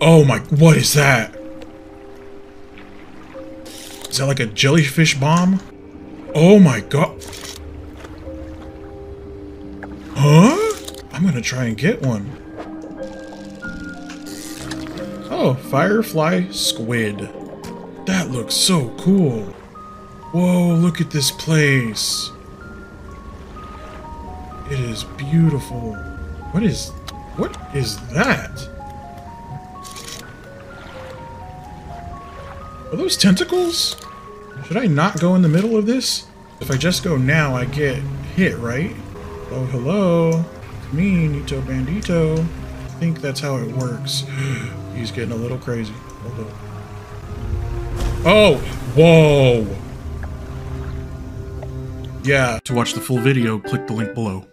oh my, what is that? Is that like a jellyfish bomb? Oh my god. Huh? I'm gonna try and get one. Oh, Firefly Squid. That looks so cool. Whoa, look at this place. It is beautiful. What is... What is that? Are those tentacles? Should I not go in the middle of this? If I just go now, I get hit, right? Oh, hello. It's me, Neeto Bandito. I think that's how it works. He's getting a little crazy. Hold. Oh, whoa. Yeah. To watch the full video, click the link below.